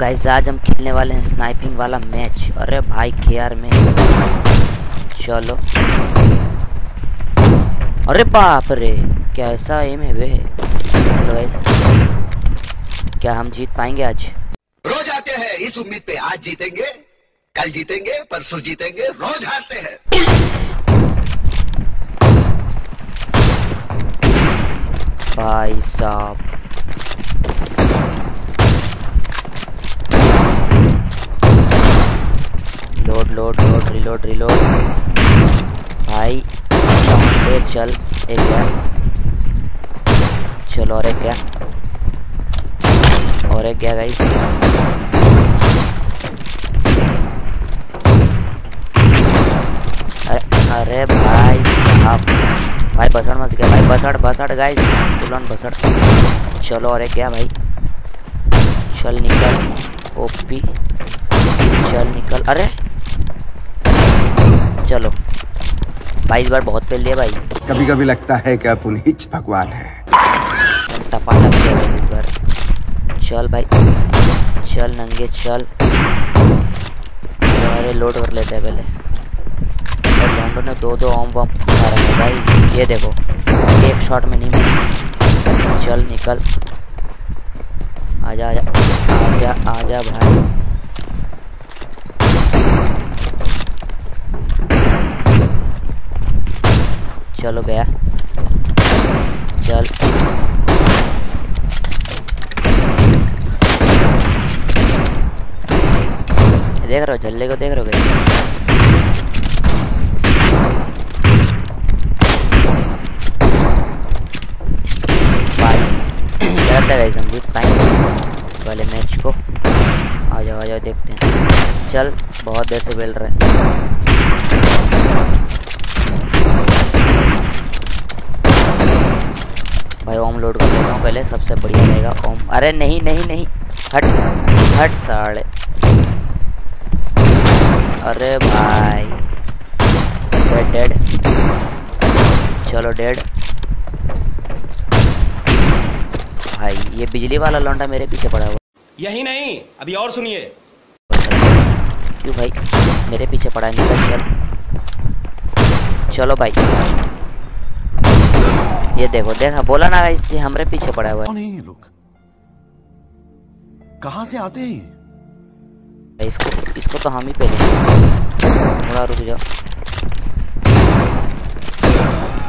Guys आज हम खेलने वाले हैं स्नाइपिंग वाला मैच अरे भाई केआर में। चलो। अरे बाप रे क्या ऐसा एम है वे? चलो गाइस क्या हम जीत पाएँगे आज? रोज आते हैं इस उम्मीद पे आज जीतेंगे। कल जीतेंगे परसों जीतेंगे रोज हारते हैं। भाई साहब load load load reload reload भाई पे चल एक गया चल और एक गया और एक गया गाइस अरे अरे भाई साहब। भाई, बसड़ मत गया। भाई, बसड़ बसड़ गाइस तुलन बसड़। चलो और एक गया भाई? चल निकल, ओपी। चल निकल। अरे! चलो। भाई इस बार बहुत पेल लिया भाई। कभी कभी लगता है कि उन्हीं भगवान है। टपाटप किया इस बार चल भाई। चल नंगे चल। अरे लोड कर लेते हैं पहले। और लैंडो ने दो दो ऑम बम मारा है भाई। ये देखो एक शॉट में नहीं मारा। चल निकल। आजा आजा। आजा आजा भाई। चलो गया। चल। देख रहे हो झल्ले को देख रहे हो वाले मैच को। आ जाओ आ जाओ, देखते हैं। चल, बहुत देर से बेल रहे हैं भाई ओम लोड कर लेता हूँ पहले सबसे बढ़िया रहेगा ओम। अरे नहीं नहीं नहीं। हट हट साढ़े अरे भाई। Dead dead. चलो डेड। भाई ये बिजली वाला लौंडा मेरे पीछे पड़ा हुआ। यही नहीं अभी और सुनिए। क्यों भाई? मेरे पीछे पड़ा है निकल चल। चलो भाई। ये देखो देखा बोला ना ये हमारे पीछे पड़ा हुआ है। ये लोग? कहाँ से आते हैं इसको इसको तो हम ही पहले। थोड़ा रुक जाओ।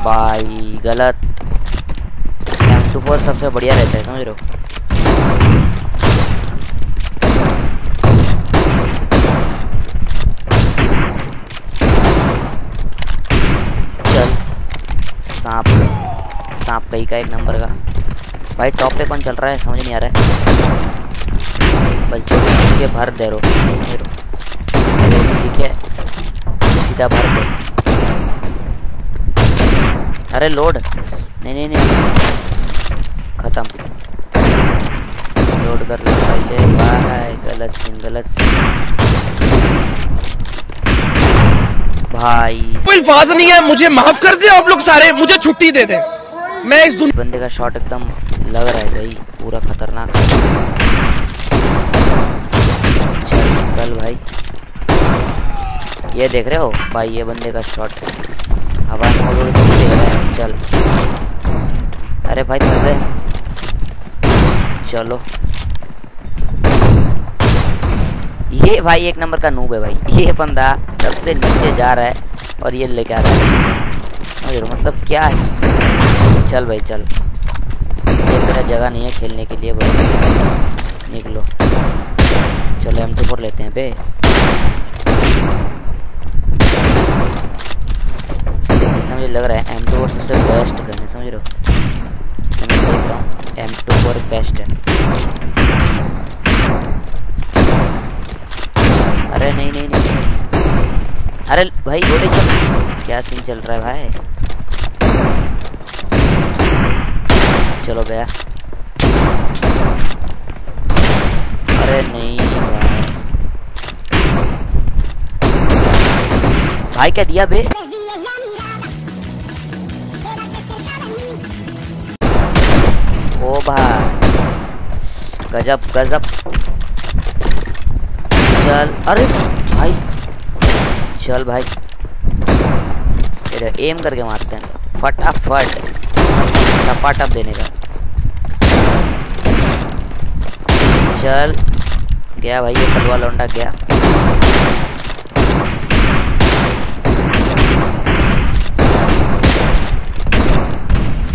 भाई गलत। एम टू फोर सबसे बढ़िया रहता है समझ रहे हो? चल सांप। सांप कहीं का एक नंबर का। भाई टॉप पे कौन चल रहा है? समझ नहीं आ रहा है। बस भी भर दे रो। ठीक है, सीधा भर दो। अरे लोड नहीं नहीं नहीं। खत्म। लोड कर भाई गलत सीन गलत भाई। कोई फाज नहीं है, मुझे माफ़ कर दे आप लोग सारे, मुझे छुट्टी दे दे। मैं इस बंदे का शॉट एकदम लग रहा है भाई, पूरा खतरनाक चल भाई। ये देख रहे हो? भाई, ये बंदे का शॉट हवा चल। अरे भाई चल रहे चलो। ये भाई, एक नंबर का नूब है भाई। ये बंदा सबसे नीचे जा रहा है और ये लेके आ रहे हो? मतलब क्या है? चल भाई, चल। मेरा जगह नहीं है खेलने के लिए भाई निकलो। चलो टू फोर लेते हैं, बे। मुझे लग रहा है एम टू सबसे बेस्ट गन है, समझ हो? रहा हूँ एम टू फोर बेस्ट है। अरे, नहीं नहीं नहीं। अरे, भाई, बोले, चल। क्या सीन चल रहा है, भाई? चलो गया। अरे नहीं भाई, क्या दिया बे? ओ भाई। गजब गजब। चल, अरे भाई। चल भाई। एम करके मारते हैं। फटाफट। टपाटप देने का। चल। गया भाई, ये कलवा लौंडा गया।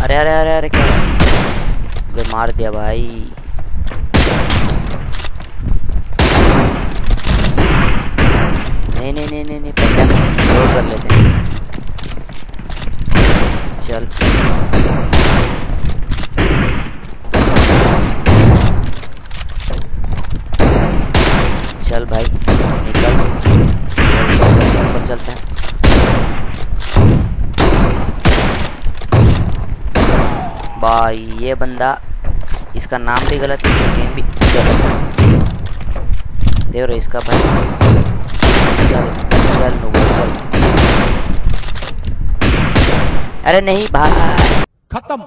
अरे अरे अरे अरे, क्या? अबे मार दिया भाई। नहीं नहीं नहीं नहीं नहीं पहले लोड कर लेते हैं चल चल भाई, निकल। ऊपर चलते हैं। भाई, ये बंदा, इसका नाम भी गलत है गेम भी देख रहे इसका भाई। चल चल चल। अरे नहीं भाई। खत्म।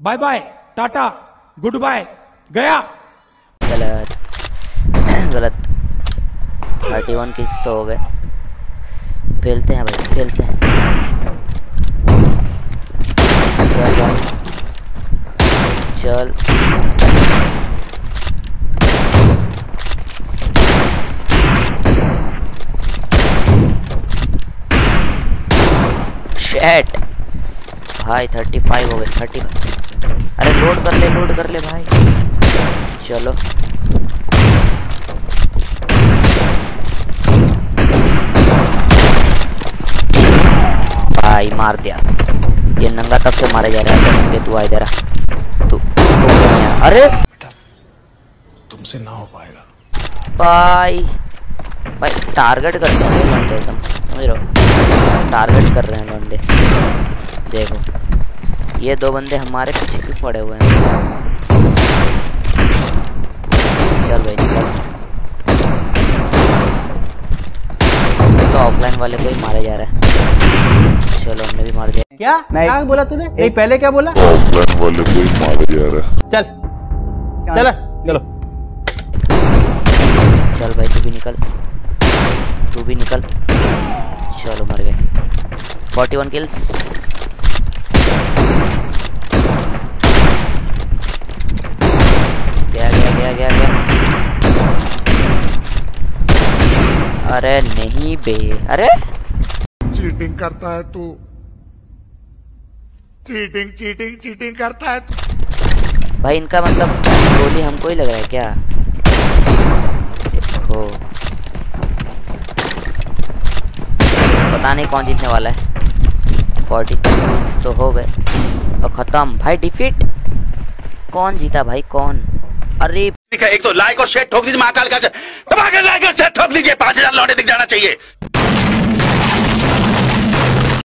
Bye bye, Tata, good bye, गया। गलत। गलत। थर्टी वन किस तो हो गए। खेलते हैं भाई, खेलते हैं। चल चल। शेट भाई थर्टी फाइव हो गए थर्टी अरे लोड कर ले लोड कर ले भाई। चलो। भाई मार दिया। ये नंगा तब से मारे जा रहा है तू आ इधर आ तू। अरे! तुमसे ना हो पाएगा। भाई भाई टारगेट करते हैं बंदे एकदम समझ रहे हो? टारगेट कर रहे हैं बंदे। देखो ये दो बंदे हमारे पीछे भी पड़े हुए हैं? चल भाई निकल तो ऑफलाइन वाले को ही मारे जा रहा है। चलो हमने भी मार दिया। क्या? क्या बोला तूने? नहीं पहले क्या बोला? ऑफलाइन वाले को ही मारा जा रहा है। चल। चल चलो। चल भाई तू भी निकल। तू भी निकल। चलो मर गए। फोर्टी वन किल्स गया गया गया गया गया। अरे नहीं बे अरे। चीटिंग करता है तू। चीटिंग चीटिंग चीटिंग करता है तू। भाई इनका मतलब गोली हमको ही लग रहा है क्या? देखो। पता नहीं कौन जीतने वाला है। फोर्टी तो हो गए। और ख़त्म। भाई डिफीट कौन जीता भाई? कौन? अरे एक तो लाइक और शेयर ठोक दीजिए महाकाल का लाइक और शेयर ठोक दीजिए, पाँच हज़ार लौटे दिख जाना चाहिए।